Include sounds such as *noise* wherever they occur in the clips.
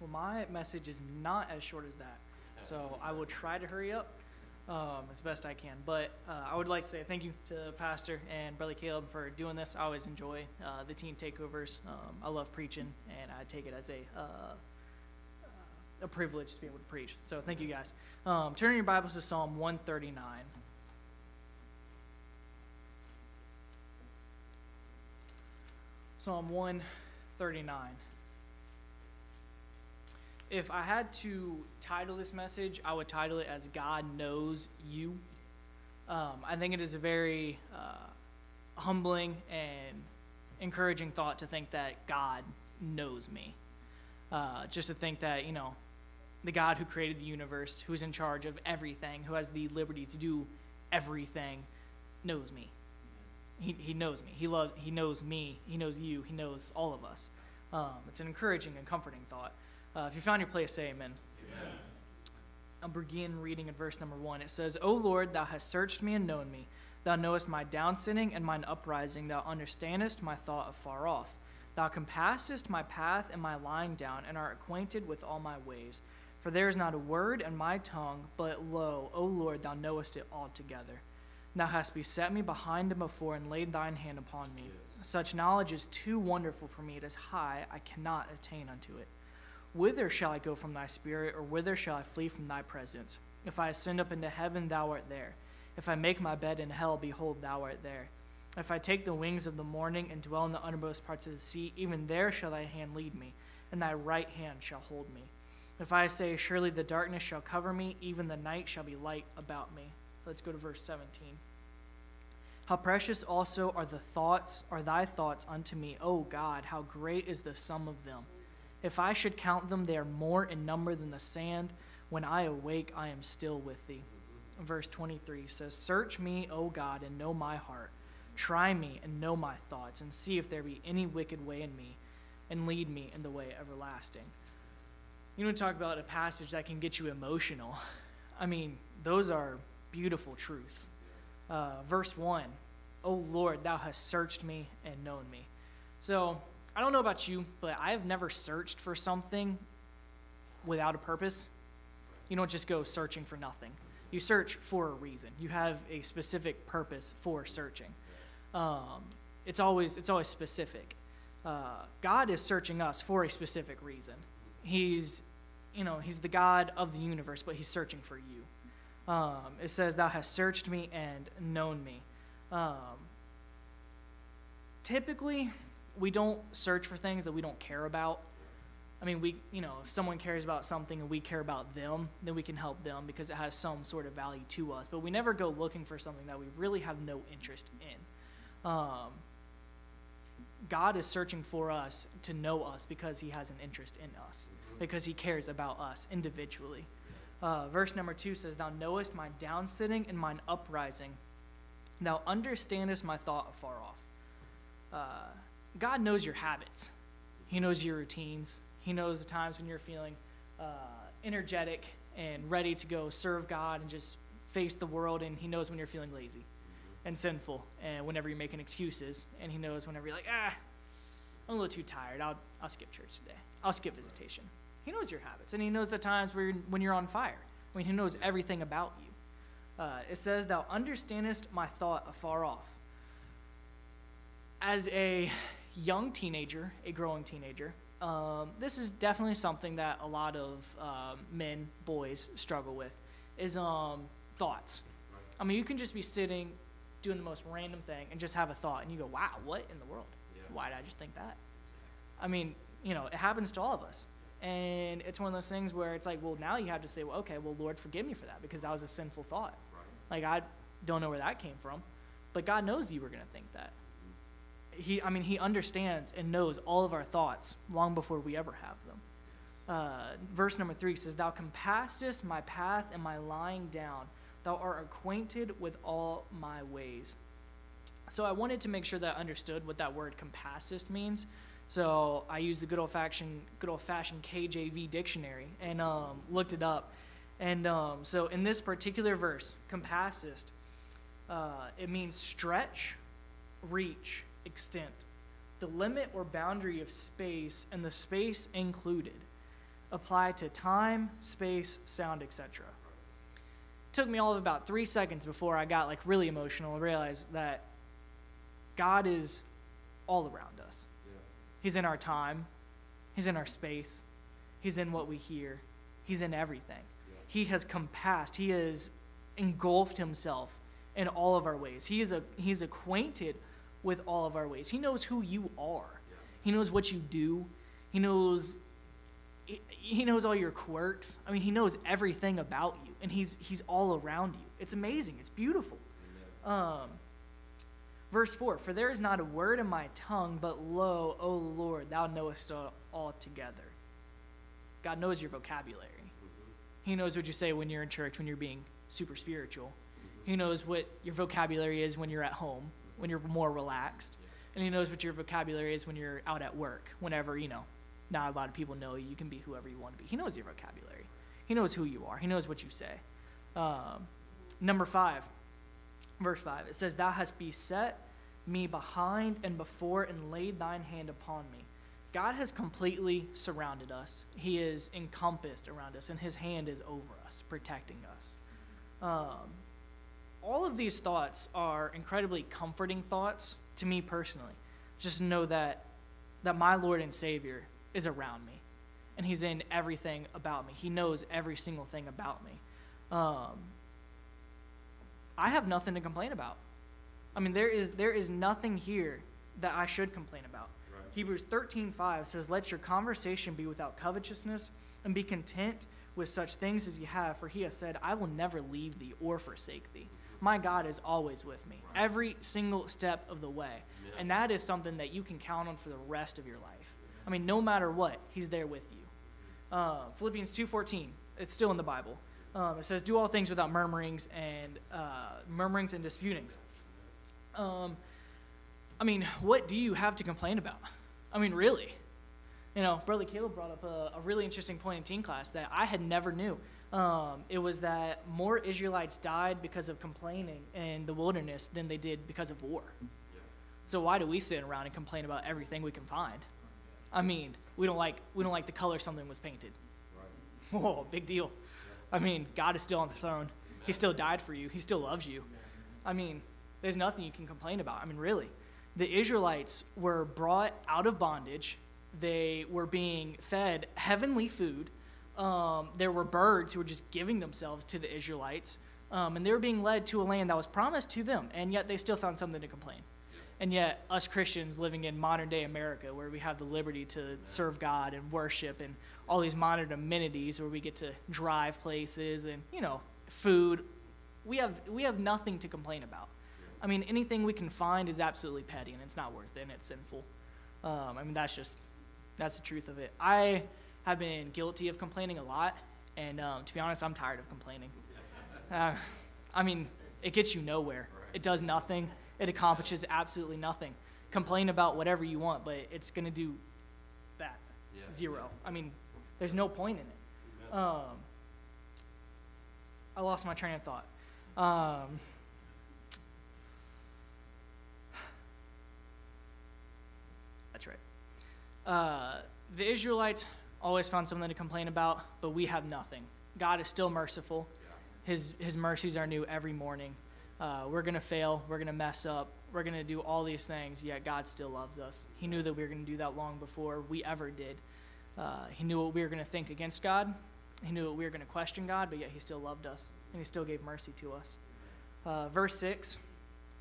Well, my message is not as short as that. So I will try to hurry up um, as best I can. But uh, I would like to say thank you to Pastor and Brother Caleb for doing this. I always enjoy uh, the team takeovers. Um, I love preaching, and I take it as a uh, a privilege to be able to preach. So thank you guys. Um, turn your Bibles to Psalm 139. Psalm 139. If I had to title this message, I would title it as God Knows You. Um, I think it is a very uh, humbling and encouraging thought to think that God knows me. Uh, just to think that, you know, the God who created the universe, who's in charge of everything, who has the liberty to do everything, knows me. He, he knows me. He, love, he knows me. He knows you. He knows all of us. Um, it's an encouraging and comforting thought. Uh, if you found your place, say amen. amen. I'll begin reading at verse number one. It says, O Lord, thou hast searched me and known me. Thou knowest my down sitting and mine uprising. Thou understandest my thought afar off. Thou compassest my path and my lying down, and art acquainted with all my ways. For there is not a word in my tongue, but lo, O Lord, thou knowest it altogether. Thou hast beset me behind and before, and laid thine hand upon me. Yes. Such knowledge is too wonderful for me, it is high, I cannot attain unto it. Whither shall I go from thy spirit, or whither shall I flee from thy presence? If I ascend up into heaven, thou art there. If I make my bed in hell, behold, thou art there. If I take the wings of the morning and dwell in the uttermost parts of the sea, even there shall thy hand lead me, and thy right hand shall hold me. If I say, Surely the darkness shall cover me, even the night shall be light about me. Let's go to verse 17. How precious also are the thoughts, are thy thoughts unto me, O God, how great is the sum of them. If I should count them, they are more in number than the sand. When I awake, I am still with thee. Verse 23 says, Search me, O God, and know my heart. Try me and know my thoughts, and see if there be any wicked way in me, and lead me in the way everlasting you to talk about a passage that can get you emotional. I mean, those are beautiful truths. Uh, verse 1 O Lord, thou hast searched me and known me. So, I don't know about you, but I have never searched for something without a purpose. You don't just go searching for nothing. You search for a reason. You have a specific purpose for searching. Um, it's always it's always specific. Uh, God is searching us for a specific reason. He's you know, he's the God of the universe, but he's searching for you. Um, it says, Thou hast searched me and known me. Um, typically, we don't search for things that we don't care about. I mean, we, you know, if someone cares about something and we care about them, then we can help them because it has some sort of value to us. But we never go looking for something that we really have no interest in. Um, God is searching for us to know us because he has an interest in us because he cares about us individually. Uh, verse number two says, Thou knowest my downsitting and mine uprising. Thou understandest my thought afar off. Uh, God knows your habits, He knows your routines, He knows the times when you're feeling uh, energetic and ready to go serve God and just face the world, and He knows when you're feeling lazy and sinful, and whenever you're making excuses, and He knows whenever you're like, ah, I'm a little too tired, I'll, I'll skip church today, I'll skip visitation. He knows your habits, and He knows the times where you're, when you're on fire. I mean, He knows everything about you. Uh, it says, Thou understandest my thought afar off. As a young teenager, a growing teenager, um, this is definitely something that a lot of um, men, boys struggle with, is um, thoughts. I mean, you can just be sitting doing the most random thing and just have a thought, and you go, wow, what in the world? Yeah. Why did I just think that? I mean, you know, it happens to all of us. And it's one of those things where it's like, well, now you have to say, well, okay, well, Lord, forgive me for that because that was a sinful thought. Right. Like, I don't know where that came from, but God knows you were going to think that. He, I mean, He understands and knows all of our thoughts long before we ever have them. Uh, verse number three says, Thou compassest my path and my lying down. Thou art acquainted with all my ways. So I wanted to make sure that I understood what that word compassest means. So I used the good old fashioned, good old fashioned KJV dictionary and um, looked it up. And um, so in this particular verse, compassest, uh, it means stretch, reach, extent, the limit or boundary of space, and the space included. apply to time, space, sound, etc. Took me all of about three seconds before I got like really emotional and realized that God is all around us. He's in our time, He's in our space, He's in what we hear, He's in everything. He has compassed, He has engulfed Himself in all of our ways. He is a, He's acquainted with all of our ways. He knows who you are, He knows what you do, He knows. He, he knows all your quirks. I mean, he knows everything about you, and he's he's all around you. It's amazing. It's beautiful. Um, Verse 4 For there is not a word in my tongue, but lo, O Lord, thou knowest all altogether. God knows your vocabulary. He knows what you say when you're in church, when you're being super spiritual. He knows what your vocabulary is when you're at home, when you're more relaxed. And he knows what your vocabulary is when you're out at work, whenever, you know, not a lot of people know you. You can be whoever you want to be. He knows your vocabulary. He knows who you are. He knows what you say. Um, number five, verse 5, it says, Thou hast beset me behind and before and laid thine hand upon me. God has completely surrounded us. He is encompassed around us, and His hand is over us, protecting us. Um, all of these thoughts are incredibly comforting thoughts to me personally. Just know that that my Lord and Savior is around me, and He's in everything about me. He knows every single thing about me. Um, I have nothing to complain about. I mean, there is there is nothing here that I should complain about. Right. Hebrews 13:5 says, "Let your conversation be without covetousness, and be content with such things as you have, for he has said, I will never leave thee or forsake thee." My God is always with me, right. every single step of the way. And that is something that you can count on for the rest of your life. I mean, no matter what, he's there with you. Uh, Philippians 2:14, it's still in the Bible. Um, it says, "Do all things without murmurings and uh, murmurings and disputings." Um, I mean, what do you have to complain about? I mean, really? You know, Brother Caleb brought up a, a really interesting point in teen class that I had never knew. Um, it was that more Israelites died because of complaining in the wilderness than they did because of war. So why do we sit around and complain about everything we can find? I mean, we don't like we don't like the color something was painted. Right. *laughs* Whoa, big deal. I mean, God is still on the throne. He still died for you. He still loves you. I mean, there's nothing you can complain about. I mean, really. The Israelites were brought out of bondage, they were being fed heavenly food. Um, there were birds who were just giving themselves to the Israelites, um, and they were being led to a land that was promised to them, and yet they still found something to complain. And yet, us Christians living in modern day America, where we have the liberty to serve God and worship and all these modern amenities where we get to drive places and, you know, food, we have, we have nothing to complain about. I mean, anything we can find is absolutely petty and it's not worth it and it's sinful. Um, I mean, that's just, that's the truth of it. I have been guilty of complaining a lot, and um, to be honest, I'm tired of complaining. Uh, I mean, it gets you nowhere. It does nothing. It accomplishes absolutely nothing. Complain about whatever you want, but it's going to do that. Yeah. Zero. I mean, there's no point in it. Um, I lost my train of thought. Um, Uh, the Israelites always found something to complain about, but we have nothing. God is still merciful. His, his mercies are new every morning. Uh, we're going to fail. We're going to mess up. We're going to do all these things, yet God still loves us. He knew that we were going to do that long before we ever did. Uh, he knew what we were going to think against God. He knew what we were going to question God, but yet He still loved us, and He still gave mercy to us. Uh, verse 6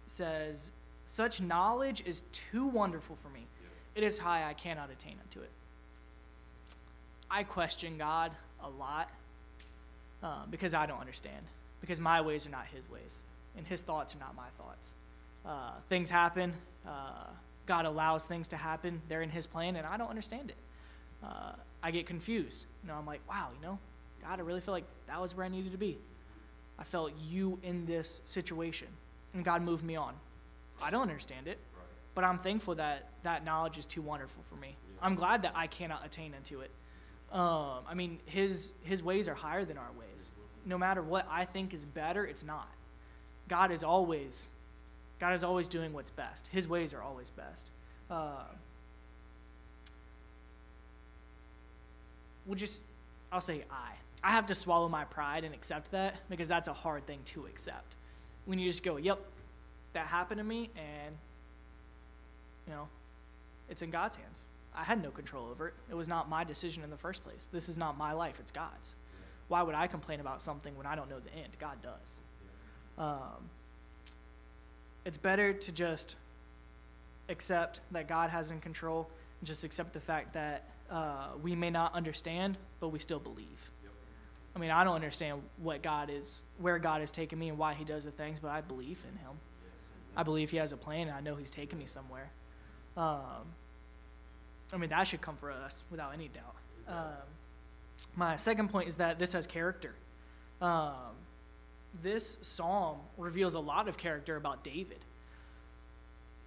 says, Such knowledge is too wonderful for me it is high, I cannot attain unto it. I question God a lot uh, because I don't understand, because my ways are not His ways, and His thoughts are not my thoughts. Uh, things happen. Uh, God allows things to happen. They're in His plan, and I don't understand it. Uh, I get confused. You know, I'm like, wow, you know, God, I really feel like that was where I needed to be. I felt you in this situation, and God moved me on. I don't understand it but I'm thankful that that knowledge is too wonderful for me. I'm glad that I cannot attain unto it. Um, I mean, his his ways are higher than our ways. No matter what I think is better, it's not. God is always, God is always doing what's best. His ways are always best. Uh, we'll just I'll say I. I have to swallow my pride and accept that because that's a hard thing to accept. When you just go, yep, that happened to me, and, you know, it's in God's hands. I had no control over it. It was not my decision in the first place. This is not my life, it's God's. Why would I complain about something when I don't know the end? God does. Um, it's better to just accept that God has in control, and just accept the fact that uh, we may not understand, but we still believe. I mean, I don't understand what God is, where God has taken me and why He does the things, but I believe in Him. I believe He has a plan, and I know He's taking me somewhere. Um, I mean, that should come for us without any doubt. Um, my second point is that this has character. Um, this psalm reveals a lot of character about David.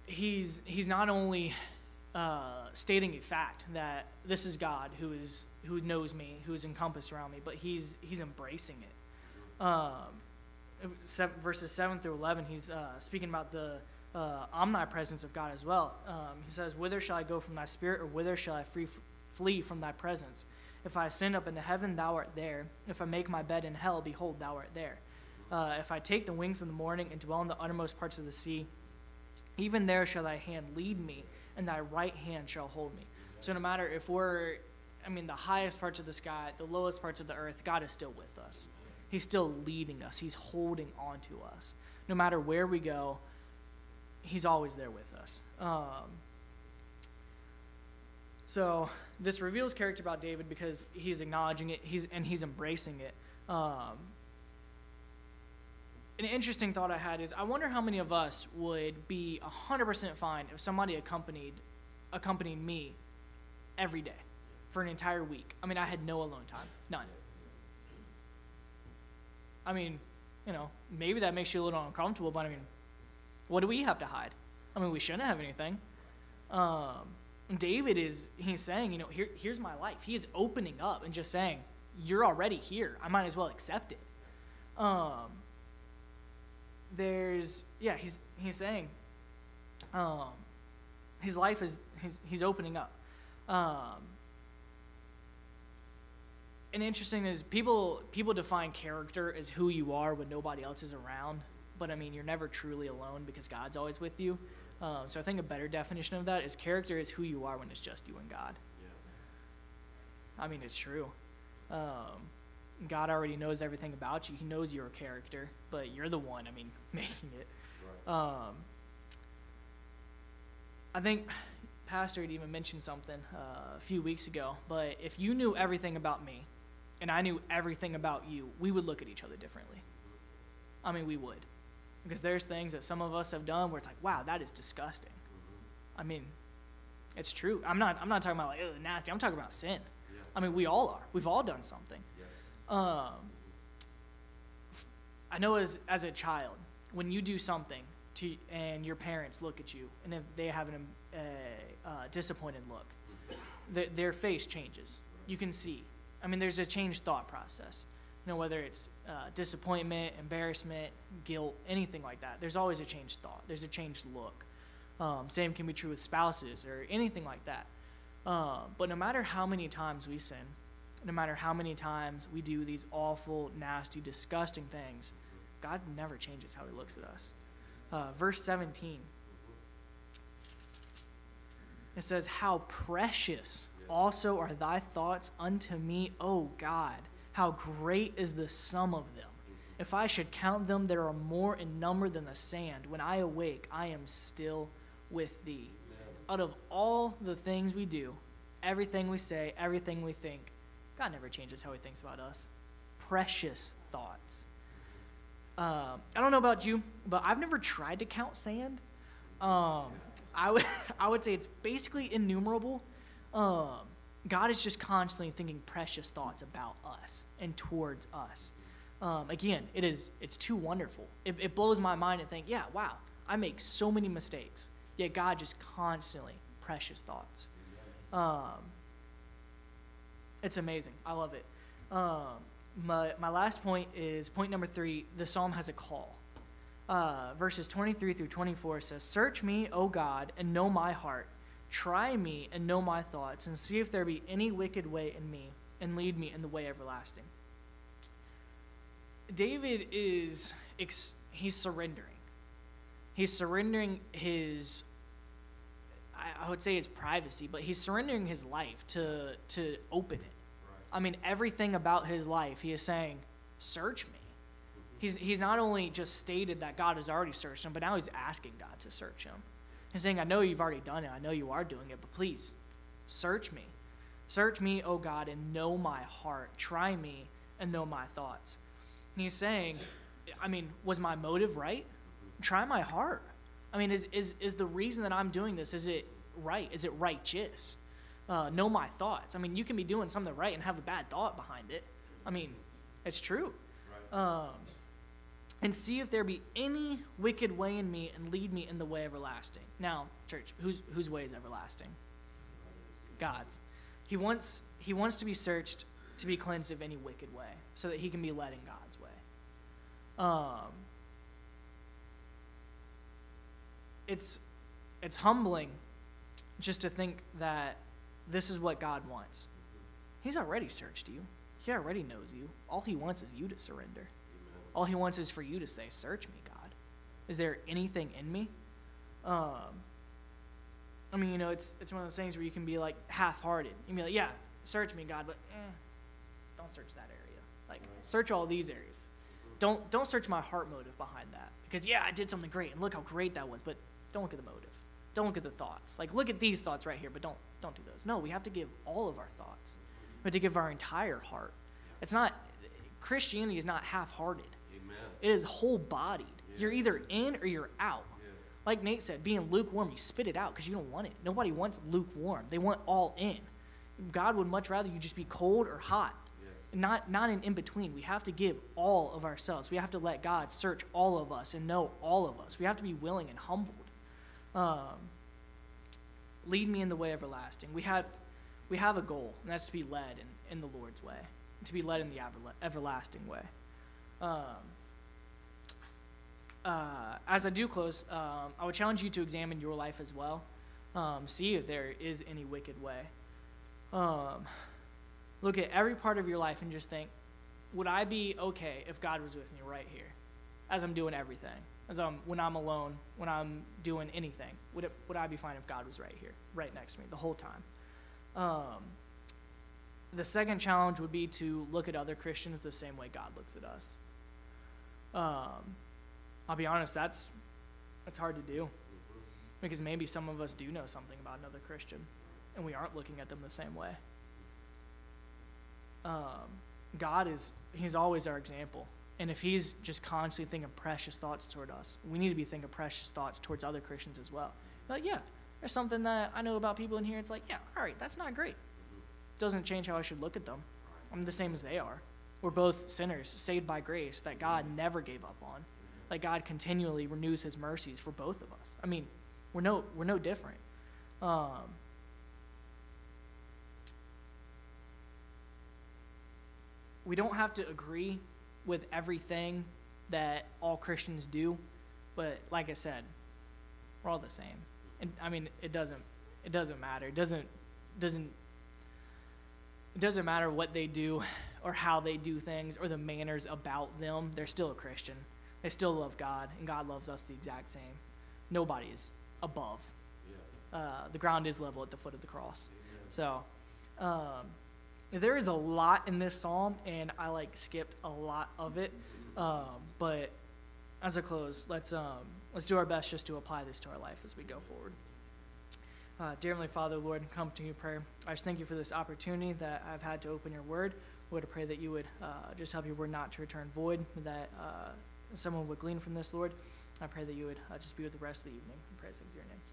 He's he's not only uh, stating a fact that this is God who is who knows me, who is encompassed around me, but he's he's embracing it. Um, seven, verses seven through eleven, he's uh, speaking about the uh, omnipresence of God as well. Um, he says, "Whither shall I go from Thy Spirit, or whither shall I free, flee from Thy presence? If I ascend up into heaven, Thou art there. If I make my bed in hell, behold, Thou art there. Uh, if I take the wings of the morning and dwell in the uttermost parts of the sea, even there shall Thy hand lead me, and Thy right hand shall hold me." So no matter if we're, I mean, the highest parts of the sky, the lowest parts of the earth, God is still with us. He's still leading us. He's holding on to us. No matter where we go, he's always there with us. Um, so this reveals character about David because he's acknowledging it, he's and he's embracing it. Um, an interesting thought I had is I wonder how many of us would be hundred percent fine if somebody accompanied accompanied me every day for an entire week. I mean, I had no alone time, none. I mean, you know, maybe that makes you a little uncomfortable, but I mean, what do we have to hide? I mean, we shouldn't have anything. Um, David is, he's saying, you know, here, here's my life. He is opening up and just saying, you're already here. I might as well accept it. Um, there's, yeah, he's, he's saying, um, his life is, he's, he's opening up. Um, and interesting is people people define character as who you are when nobody else is around but I mean, you're never truly alone because God's always with you. Um, so I think a better definition of that is character is who you are when it's just you and God. Yeah. I mean, it's true. Um, God already knows everything about you. He knows your character, but you're the one, I mean, *laughs* making it. Right. Um, I think Pastor had even mentioned something uh, a few weeks ago, but if you knew everything about me and I knew everything about you, we would look at each other differently. I mean, we would. Because there's things that some of us have done where it's like, wow, that is disgusting. Mm-hmm. I mean, it's true. I'm not, I'm not talking about like, nasty. I'm talking about sin. Yeah. I mean, we all are. We've all done something. Um, I know as, as a child, when you do something to, and your parents look at you, and if they have an, a, a disappointed look, mm-hmm. the, their face changes. You can see. I mean, there's a changed thought process you know, whether it's uh, disappointment, embarrassment, guilt, anything like that, there's always a changed thought. There's a changed look. Um, same can be true with spouses or anything like that. Um, but no matter how many times we sin, no matter how many times we do these awful, nasty, disgusting things, God never changes how He looks at us. Uh, verse 17. It says, How precious also are thy thoughts unto me, O God. How great is the sum of them! If I should count them, there are more in number than the sand. When I awake, I am still with thee. Out of all the things we do, everything we say, everything we think, God never changes how he thinks about us. Precious thoughts. Uh, I don't know about you, but I've never tried to count sand. Um, I would *laughs* I would say it's basically innumerable. Um, God is just constantly thinking precious thoughts about us and towards us. Um, again, it is it's too wonderful. It, it blows my mind to think, yeah, wow, I make so many mistakes, yet God just constantly precious thoughts. Um, it's amazing. I love it. Um, my, my last point is point number three. The psalm has a call. Uh, verses 23 through 24 says, Search me, O God, and know my heart Try me and know my thoughts, and see if there be any wicked way in me, and lead me in the way everlasting. David is, he's surrendering. He's surrendering his I, would say his privacy, but he's surrendering his life to to open it. I mean, everything about his life, he is saying, "Search me." Mm-hmm. He's he's not only just stated that God has already searched him, but now he's asking God to search him. He's saying, "I know you've already done it. I know you are doing it, but please, search me, search me, O God, and know my heart. Try me and know my thoughts." And he's saying, I mean, was my motive right? Try my heart. I mean, is, is, is the reason that I'm doing this, is it right? Is it righteous? Uh, know my thoughts. I mean, you can be doing something right and have a bad thought behind it. I mean, it's true. Um, and see if there be any wicked way in me and lead me in the way everlasting. Now, church, whose, whose way is everlasting? God's. He wants, he wants to be searched to be cleansed of any wicked way so that he can be led in God's way. Um, it's it's humbling just to think that this is what God wants. He's already searched you. He already knows you. All he wants is you to surrender. All he wants is for you to say, "Search me, God. Is there anything in me?" Um, I mean, you know, it's it's one of those things where you can be like half-hearted. You can be like, "Yeah, search me, God," but eh, don't search that area. Like, search all these areas. Don't don't search my heart motive behind that. Because yeah, I did something great, and look how great that was. But don't look at the motive. Don't look at the thoughts. Like, look at these thoughts right here, but don't don't do those. No, we have to give all of our thoughts. We have to give our entire heart. It's not Christianity is not half-hearted. Amen. It is whole-bodied. You're either in or you're out. Yeah. Like Nate said, being lukewarm, you spit it out because you don't want it. Nobody wants lukewarm. They want all in. God would much rather you just be cold or hot, Yes. not not an in between. We have to give all of ourselves. We have to let God search all of us and know all of us. We have to be willing and humbled. Um, lead me in the way everlasting. We have we have a goal, and that's to be led in, in the Lord's way, to be led in the everla- everlasting way. Um, uh, as I do close, um, I would challenge you to examine your life as well. Um, see if there is any wicked way. Um, look at every part of your life and just think, would I be okay if God was with me right here, as I'm doing everything, as I'm when I'm alone, when I'm doing anything? Would it would I be fine if God was right here, right next to me the whole time? Um, the second challenge would be to look at other Christians the same way God looks at us. Um, I'll be honest, that's that's hard to do because maybe some of us do know something about another Christian and we aren't looking at them the same way. Um, God is He's always our example. And if He's just constantly thinking precious thoughts toward us, we need to be thinking precious thoughts towards other Christians as well. Like, yeah, there's something that I know about people in here. It's like, yeah, all right, that's not great. Doesn't change how I should look at them. I'm the same as they are. We're both sinners, saved by grace that God never gave up on. Like God continually renews His mercies for both of us. I mean, we're no we're no different. Um, we don't have to agree with everything that all Christians do, but like I said, we're all the same. And I mean, it doesn't it doesn't matter. It doesn't doesn't it doesn't matter what they do or how they do things or the manners about them. They're still a Christian. They still love God, and God loves us the exact same. Nobody is above. Yeah. Uh, the ground is level at the foot of the cross. Amen. So, um, there is a lot in this psalm, and I like skipped a lot of it. Um, but as a close, let's um, let's do our best just to apply this to our life as we go forward. Uh, dear Heavenly Father, Lord, come to you in prayer. I just thank you for this opportunity that I've had to open your word. Lord, I pray that you would uh, just help your word not to return void, that uh, someone would glean from this, Lord. I pray that you would uh, just be with the rest of the evening. I pray this in your name.